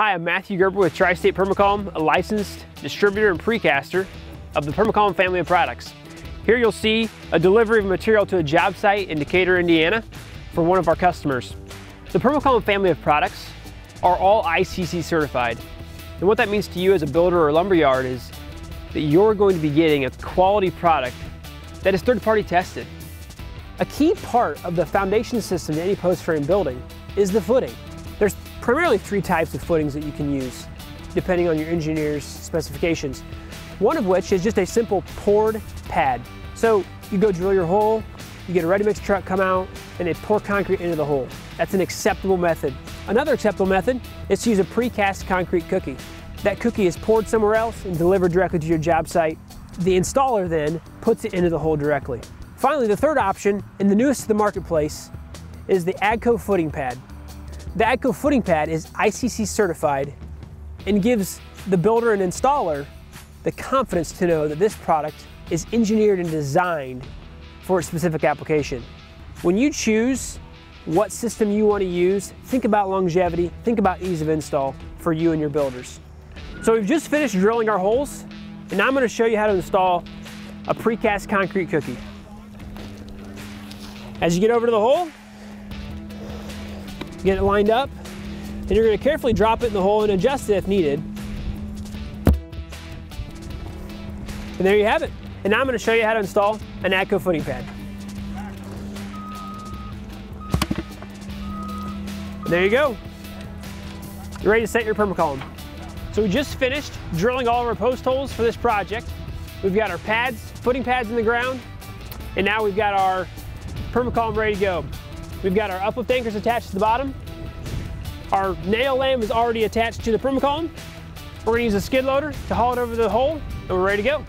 Hi, I'm Matthew Gerber with Tri-State Perma-Column, a licensed distributor and precaster of the Perma-Column family of products. Here you'll see a delivery of material to a job site in Decatur, Indiana for one of our customers. The Perma-Column family of products are all ICC certified. And what that means to you as a builder or lumberyard is that you're going to be getting a quality product that is third-party tested. A key part of the foundation system to any post frame building is the footing. There's primarily three types of footings that you can use, depending on your engineer's specifications. One of which is just a simple poured pad. So you go drill your hole, you get a ready-mix truck come out, and they pour concrete into the hole. That's an acceptable method. Another acceptable method is to use a precast concrete cookie. That cookie is poured somewhere else and delivered directly to your job site. The installer then puts it into the hole directly. Finally, the third option, and the newest to the marketplace, is the AGCO footing pad. The AGCO footing pad is ICC certified and gives the builder and installer the confidence to know that this product is engineered and designed for a specific application. When you choose what system you want to use, think about longevity, think about ease of install for you and your builders. So we've just finished drilling our holes, and now I'm going to show you how to install a precast concrete cookie. As you get over to the hole, get it lined up, and you're to carefully drop it in the hole and adjust it if needed. And there you have it. And now I'm going to show you how to install an AGCO footing pad. There you go. You're ready to set your Perma-Column. So we just finished drilling all of our post holes for this project. We've got our pads, footing pads in the ground, and now we've got our Perma-Column ready to go. We've got our uplift anchors attached to the bottom. Our nail lam is already attached to the Perma-Column. We're gonna use a skid loader to haul it over the hole, and we're ready to go.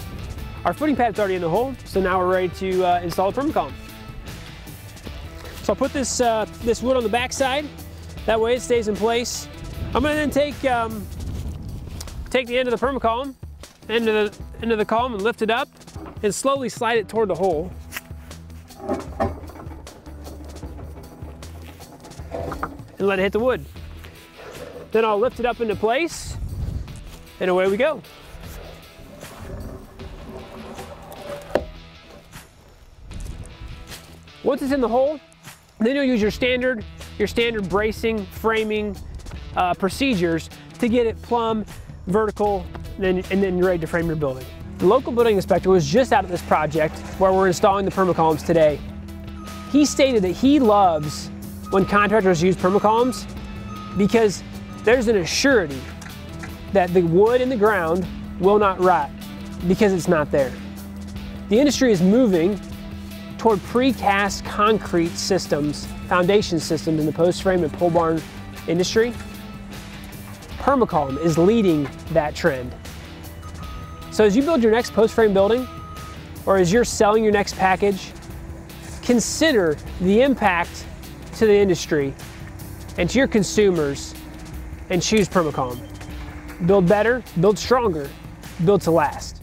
Our footing pad's already in the hole, so now we're ready to uh, install the Perma-Column. So I'll put this, uh, this wood on the backside. That way it stays in place. I'm gonna then take, um, take the end of the Perma-Column, into the, into the column and lift it up and slowly slide it toward the hole. And let it hit the wood. Then I'll lift it up into place and away we go. Once it's in the hole, then you'll use your standard, your standard bracing, framing uh, procedures to get it plumb, vertical, and then, and then you're ready to frame your building. The local building inspector was just out of this project where we're installing the Perma-Columns today. He stated that he loves when contractors use Perma-Columns because there's an assurity that the wood in the ground will not rot because it's not there. The industry is moving toward precast concrete systems, foundation systems in the post frame and pole barn industry. Perma-Column is leading that trend. So as you build your next post frame building, or as you're selling your next package, consider the impact to the industry and to your consumers and choose Perma-Column. Build better, build stronger, build to last.